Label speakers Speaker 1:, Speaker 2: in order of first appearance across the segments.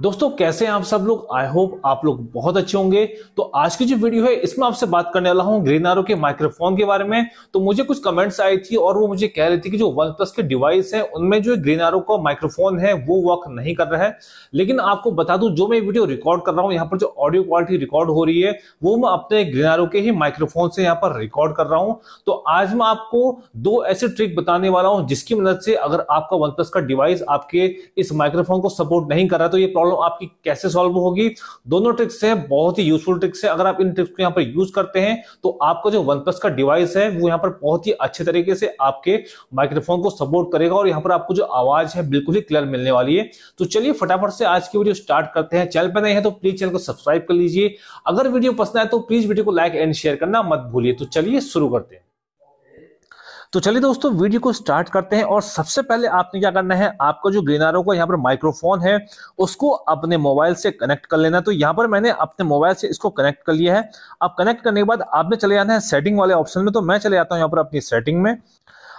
Speaker 1: दोस्तों, कैसे हैं आप सब लोग? आई होप आप लोग बहुत अच्छे होंगे। तो आज की जो वीडियो है, इसमें आपसे बात करने वाला हूँ ग्रीन आरो के माइक्रोफोन के बारे में। तो मुझे कुछ कमेंट्स आई थी और वो मुझे कह रही थी कि जो वन प्लस के डिवाइस है, उनमें जो ग्रीन आरो का माइक्रोफोन है, वो वर्क नहीं कर रहा है। लेकिन आपको बता दूँ, जो मैं वीडियो रिकॉर्ड कर रहा हूँ, यहाँ पर जो ऑडियो क्वालिटी रिकॉर्ड हो रही है, वो मैं अपने ग्रीन आरो के ही माइक्रोफोन से यहाँ पर रिकॉर्ड कर रहा हूँ। तो आज मैं आपको दो ऐसे ट्रिक बताने वाला हूँ, जिसकी मदद से अगर आपका वन प्लस का डिवाइस आपके इस माइक्रोफोन को सपोर्ट नहीं कर रहा तो ये प्रॉब्लम प्रॉब्लम आपकी कैसे सॉल्व होगी? दोनों ट्रिक्स है, बहुत ही यूजफुल ट्रिक्स है। अगर आप इन ट्रिक्स को यहाँ पर यूज़ करते हैं तो आपका जो वन प्लस का डिवाइस है, वो यहाँ पर बहुत ही अच्छे तरीके से आपके माइक्रोफोन को सपोर्ट करेगा और यहाँ पर आपको जो आवाज़ है, बिल्कुल ही क्लियर मिलने वाली है। तो चलिए फटाफट से आज की वीडियो स्टार्ट करते हैं। चैनल पर नहीं है तो प्लीज़ चैनल को सब्सक्राइब कर लीजिए। अगर वीडियो पसंद आए तो प्लीज़ वीडियो को लाइक एंड शेयर करना मत भूलिए। तो चलिए शुरू करते हैं। तो चलिए दोस्तों, वीडियो को स्टार्ट करते हैं और सबसे पहले आपने क्या करना है, आपका जो ग्रीनारो का यहाँ पर माइक्रोफोन है, उसको अपने मोबाइल से कनेक्ट कर लेना तो यहाँ पर मैंने अपने मोबाइल से इसको कनेक्ट कर लिया है। अब कनेक्ट करने के बाद आपने चले जाना है सेटिंग वाले ऑप्शन में। तो मैं चले जाता हूँ यहाँ पर अपनी सेटिंग में।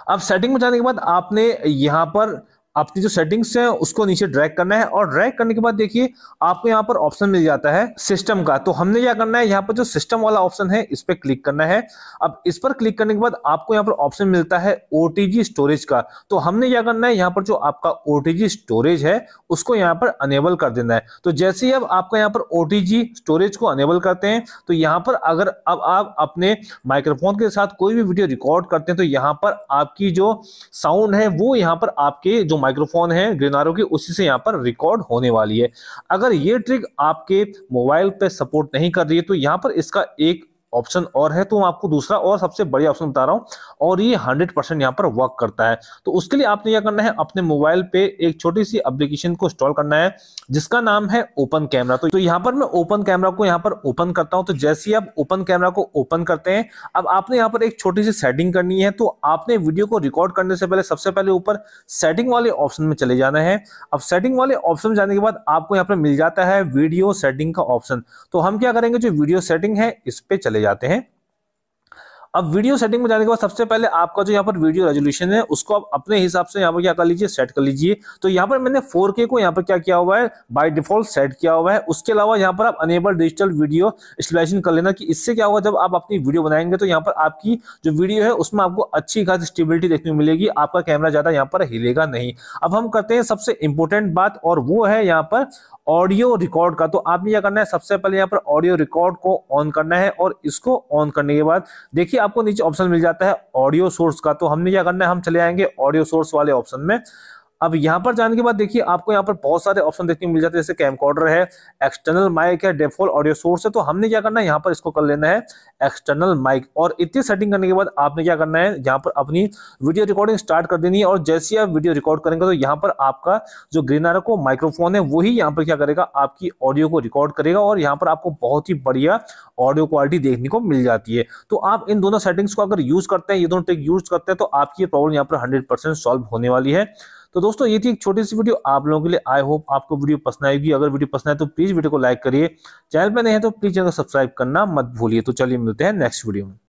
Speaker 1: अब सेटिंग में जाने के बाद आपने यहाँ पर अपनी जो सेटिंग्स है, उसको नीचे ड्रैग करना है और ड्रैग करने के बाद देखिए, आपको यहाँ पर ऑप्शन मिल जाता है सिस्टम का। तो हमने क्या करना है, यहाँ पर जो सिस्टम वाला ऑप्शन है, इस पर क्लिक करना है। अब इस पर क्लिक करने के बाद आपको यहाँ पर ऑप्शन मिलता है ओटीजी स्टोरेज का। तो हमने क्या करना है, यहाँ पर जो आपका ओटीजी स्टोरेज है, उसको यहाँ पर अनेबल कर देना है। तो जैसे ही अब आपका यहाँ पर ओटीजी स्टोरेज को अनेबल करते हैं तो यहाँ पर अगर अब आप अपने माइक्रोफोन के साथ कोई भी वीडियो रिकॉर्ड करते हैं तो यहाँ पर आपकी जो साउंड है, वो यहाँ पर आपके जो माइक्रोफोन है ग्रेनारो की, उसी से यहाँ पर रिकॉर्ड होने वाली है। अगर ये ट्रिक आपके मोबाइल पे सपोर्ट नहीं कर रही है तो यहाँ पर इसका एक ऑप्शन और है तो आपको दूसरा और सबसे बढ़िया ऑप्शन बता रहा हूँ और ये 100 परसेंट यहाँ पर वर्क करता है। तो उसके लिए आपने क्या करना है अपने मोबाइल पे एक छोटी सी एप्लीकेशन को इंस्टॉल करना है जिसका नाम है ओपन कैमरा तो, तो यहाँ पर मैं ओपन कैमरा को यहाँ पर ओपन करता हूँ तो जैसे ही आप ओपन कैमरा को ओपन करते हैं अब आपने यहाँ पर एक छोटी सी सेटिंग करनी है तो आपने वीडियो को रिकॉर्ड करने से पहले सबसे पहले ऊपर सेटिंग वाले ऑप्शन में चले जाना है। अब सेटिंग वाले ऑप्शन में जाने के बाद आपको यहाँ पर मिल जाता है वीडियो सेटिंग का ऑप्शन तो हम क्या करेंगे जो वीडियो सेटिंग है इस पे चले जाते हैं। अब वीडियो सेटिंग में जाने के बाद सबसे पहले आपका जो यहाँ पर वीडियो रेजोल्यूशन है, उसको आप अपने हिसाब से यहाँ पर क्या कर लीजिए सेट कर लीजिए। तो यहाँ पर मैंने 4K को यहाँ पर क्या किया हुआ है बाय डिफ़ॉल्ट सेट किया हुआ है। उसके अलावा यहाँ पर आप अनेबल डिजिटल वीडियो स्टेबलाइजेशन कर लेना कि इससे क्या होगा, जब आप अपनी वीडियो बनाएँगे तो यहाँ पर आपकी जो वीडियो है, उसमें आपको अच्छी खास स्टेबिलिटी देखने को मिलेगी। आपका कैमरा ज़्यादा यहाँ पर हिलेगा नहीं। अब हम करते हैं सबसे इंपॉर्टेंट बात, और वो है यहाँ पर ऑडियो रिकॉर्ड का। तो आपने क्या करना है, सबसे पहले यहाँ पर ऑडियो रिकॉर्ड को ऑन करना है, और इसको ऑन करने के बाद देखिए आपको नीचे ऑप्शन मिल जाता है ऑडियो सोर्स का। तो हमने क्या करना है, हम चले आएँगे ऑडियो सोर्स वाले ऑप्शन में। अब यहाँ पर जाने के बाद देखिए, आपको यहाँ पर बहुत सारे ऑप्शन देखने मिल जाते हैं, जैसे कैमकॉर्डर है एक्सटर्नल माइक है डेफॉल्ट ऑडियो सोर्स है तो हमने क्या करना है, यहाँ पर इसको कर लेना है एक्सटर्नल माइक और इतनी सेटिंग करने के बाद आपने क्या करना है, यहाँ पर अपनी वीडियो रिकॉर्डिंग स्टार्ट कर देनी है और जैसे ही आप वीडियो रिकॉर्ड करेंगे तो यहाँ पर आपका जो ग्रीनर को माइक्रोफोन है, वही यहाँ पर क्या करेगा, आपकी ऑडियो को रिकॉर्ड करेगा और यहाँ पर आपको बहुत ही बढ़िया ऑडियो क्वालिटी देखने को मिल जाती है। तो आप इन दोनों सेटिंग्स को अगर यूज़ करते हैं, ये दोनों ट्रिक यूज़ करते हैं तो आपकी प्रॉब्लम यहाँ पर हंड्रेड सॉल्व होने वाली है। तो दोस्तों, ये थी एक छोटी सी वीडियो। आप लोगों के लिए आई होप आपको वीडियो पसंद आएगी। अगर वीडियो पसंद आए तो प्लीज़ वीडियो को लाइक करिए। चैनल पर नहीं है तो प्लीज़ चैनल को सब्सक्राइब करना मत भूलिए। तो चलिए मिलते हैं नेक्स्ट वीडियो में।